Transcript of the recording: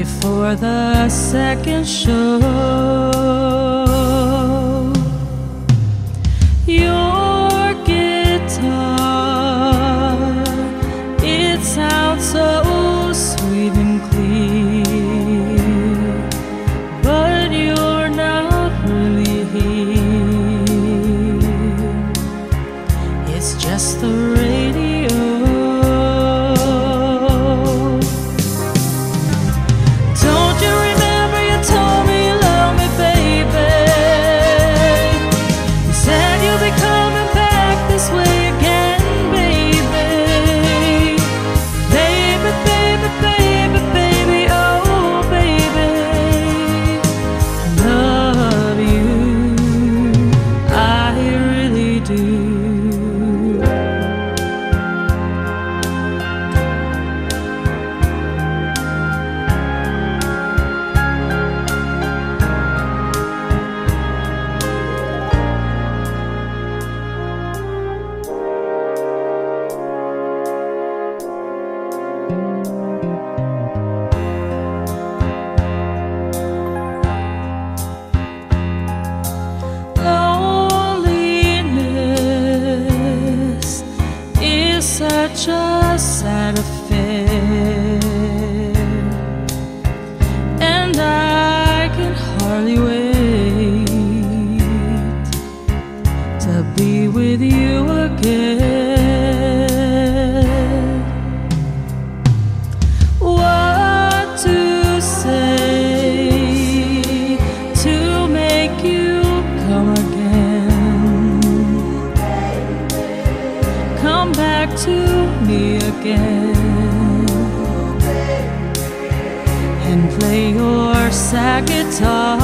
before the second show. Do. Such a sad affair, and I can hardly wait to be with you again. What to say to make you come again? Come back to me again and play your sad guitar.